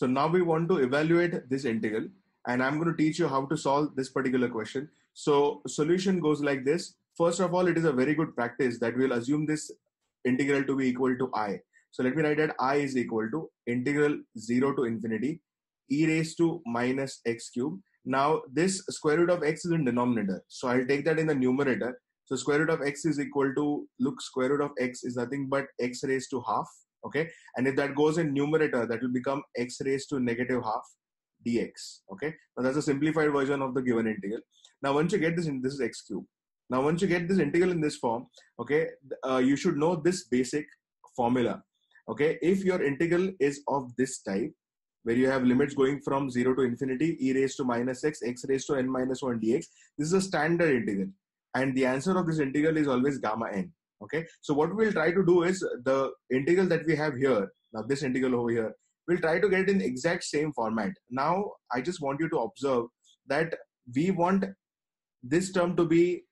So now we want to evaluate this integral and I'm going to teach you how to solve this particular question. So solution goes like this. First of all, it is a very good practice that we'll assume this integral to be equal to i. So let me write that i is equal to integral 0 to infinity e raised to minus x cube. Now this square root of x is in denominator. So I'll take that in the numerator. So square root of x is equal to, look, square root of x is nothing but x raised to half. Okay. And if that goes in numerator, that will become x raised to negative half dx. Okay. Now that's a simplified version of the given integral. Now once you get this, in, this is x cube. Now once you get this integral in this form, okay, uh, you should know this basic formula. Okay. If your integral is of this type, where you have limits going from 0 to infinity, e raised to minus x, x raised to n minus 1 dx, this is a standard integral. And the answer of this integral is always gamma n. Okay. So what we'll try to do is the integral that we have here, now this integral over here, we'll try to get it in exact same format. Now, I just want you to observe that we want this term to be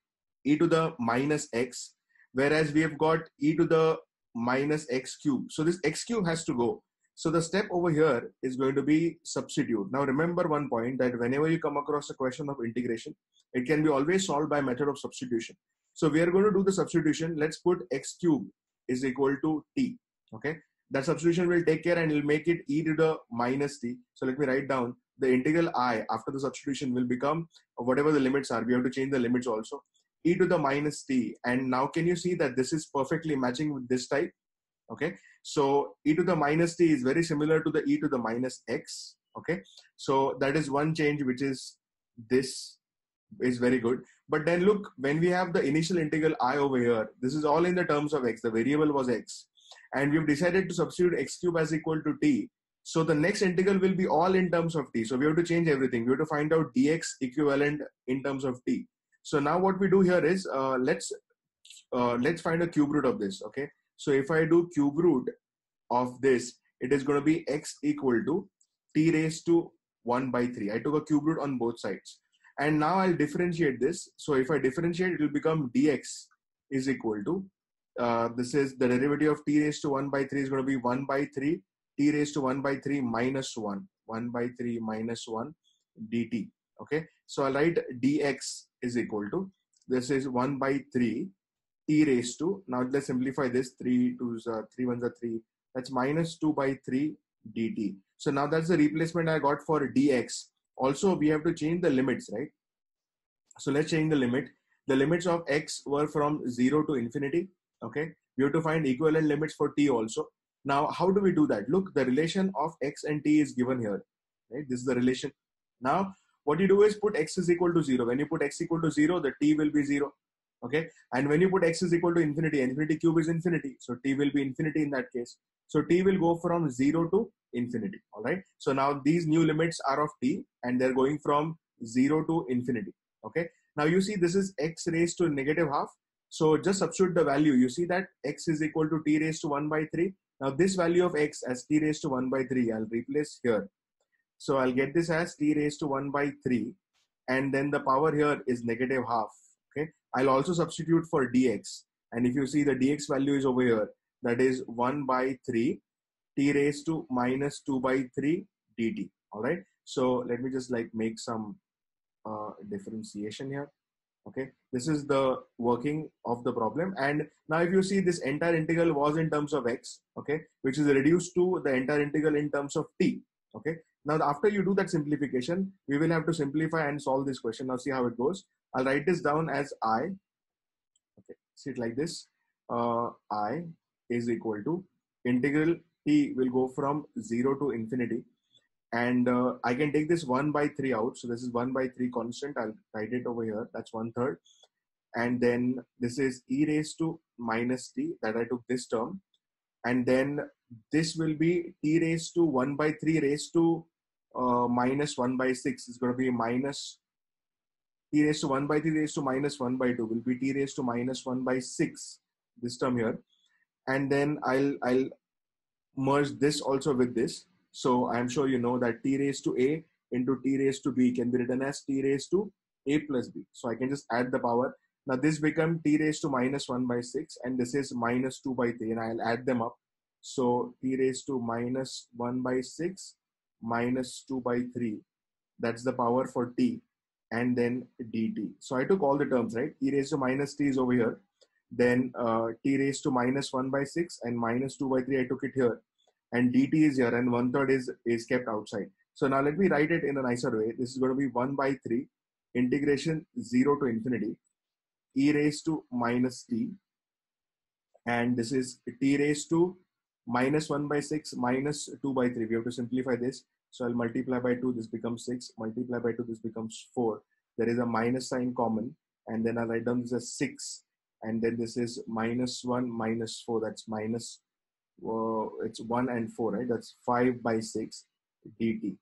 e to the minus x, whereas we have got e to the minus x cube. So this x cube has to go. So the step over here is going to be substitute. Now remember one point that whenever you come across a question of integration, it can be always solved by method of substitution. So we are going to do the substitution. Let's put x cube is equal to t. Okay that substitution will take care and will make it e to the minus t. So let me write down the integral i after the substitution will become whatever the limits are. We have to change the limits also. e to the minus t. And now can you see that this is perfectly matching with this type? Okay. So e to the minus t is very similar to the e to the minus x. Okay. So that is one change which is this is very good. But then look, when we have the initial integral i over here, this is all in the terms of x. The variable was x and we've decided to substitute x cube as equal to t. So the next integral will be all in terms of t. So we have to change everything. We have to find out dx equivalent in terms of t. So now what we do here is uh, let's uh, let's find a cube root of this. Okay. So if I do cube root of this, it is going to be x equal to t raised to 1 by 3. I took a cube root on both sides. And now I'll differentiate this. So if I differentiate, it will become dx is equal to uh, this is the derivative of t raised to 1 by 3 is going to be 1 by 3 t raised to 1 by 3 minus 1 1 by 3 minus 1 dt. Okay? So i'll write dx is equal to this is 1 by 3 t raised to now let's simplify this. 3 to uh, 3 ones are 3 that's minus 2 by 3 dt. So now that's the replacement i got for dx also we have to change the limits right? So let's change the limit. The limits of x were from 0 to infinity okay? We have to find equivalent limits for t also. Now how do we do that? Look the relation of x and t is given here right? This is the relation. Now what you do is put x is equal to 0 when you put x equal to 0 the t will be 0 okay and when you put x is equal to infinity infinity cube is infinity so t will be infinity in that case so t will go from 0 to infinity all right so now these new limits are of t and they're going from 0 to infinity okay now you see this is x raised to negative half so just substitute the value. You see that x is equal to t raised to 1 by 3. Now this value of x as t raised to 1 by 3, I'll replace here. So I'll get this as t raised to 1 by 3. And then the power here is negative half. I'll also substitute for dx. And if you see the dx value is over here, that is 1 by 3 t raised to minus 2 by 3 dt. All right. So let me just like make some uh, differentiation here okay this is the working of the problem and now if you see this entire integral was in terms of x okay which is reduced to the entire integral in terms of t okay now after you do that simplification we will have to simplify and solve this question now see how it goes i'll write this down as i okay see it like this uh, i is equal to integral t will go from 0 to infinity and uh, I can take this 1 by 3 out. So this is 1 by 3 constant. I'll write it over here. That's one third. And then this is e raised to minus t that I took this term. And then this will be t raised to 1 by 3 raised to uh, minus 1 by 6. is going to be minus t raised to 1 by 3 raised to minus 1 by 2 will be t raised to minus 1 by 6 this term here and then I'll I'll merge this also with this so I'm sure you know that t raised to a into t raised to b can be written as t raised to a plus b. So I can just add the power. Now this become t raised to minus 1 by 6 and this is minus 2 by 3 and I'll add them up. So t raised to minus 1 by 6 minus 2 by 3. That's the power for t and then dt. So I took all the terms, right? e raised to minus t is over here. Then uh, t raised to minus 1 by 6 and minus 2 by 3, I took it here. And dt is here and one third is, is kept outside. So now let me write it in a nicer way. This is going to be 1 by 3 integration 0 to infinity e raised to minus t and this is t raised to minus 1 by 6 minus 2 by 3. We have to simplify this. So I'll multiply by 2, this becomes 6. Multiply by 2, this becomes 4. There is a minus sign common. And then I'll write down this as 6. And then this is minus 1 minus 4. That's minus, uh, it's 1 and 4, right? That's 5 by 6 dt.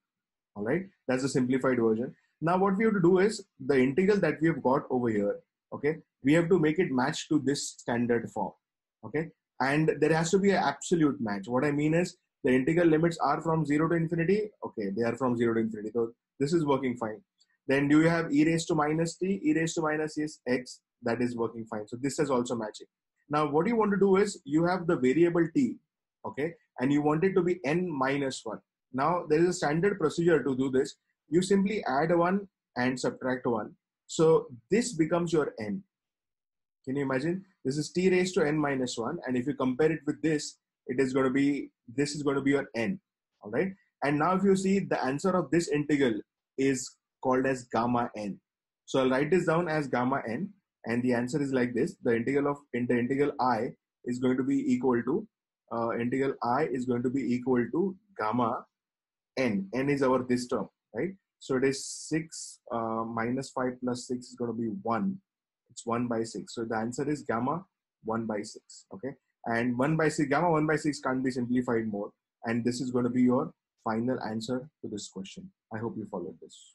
All right. That's the simplified version. Now what we have to do is the integral that we have got over here, okay, we have to make it match to this standard form. Okay. And there has to be an absolute match. What I mean is the integral limits are from 0 to infinity. Okay, they are from 0 to infinity. So this is working fine. Then do you have e raised to minus t? e raised to minus is x. That is working fine. So this is also matching. Now what you want to do is you have the variable t, okay, and you want it to be n minus 1. Now there is a standard procedure to do this. You simply add 1 and subtract 1. So this becomes your n. Can you imagine? This is t raised to n minus 1. And if you compare it with this, it is going to be, this is going to be your n. All right. And now if you see the answer of this integral is called as gamma n. So I'll write this down as gamma n. And the answer is like this. The integral of the integral i is going to be equal to, uh, integral i is going to be equal to gamma n. n is our this term, right? So it is 6 uh, minus 5 plus 6 is going to be 1 it's 1 by 6. So the answer is gamma 1 by 6. Okay. And 1 by 6, gamma 1 by 6 can't be simplified more. And this is going to be your final answer to this question. I hope you followed this.